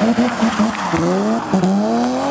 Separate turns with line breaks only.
quedaba que tenía un retraso.
Thank you.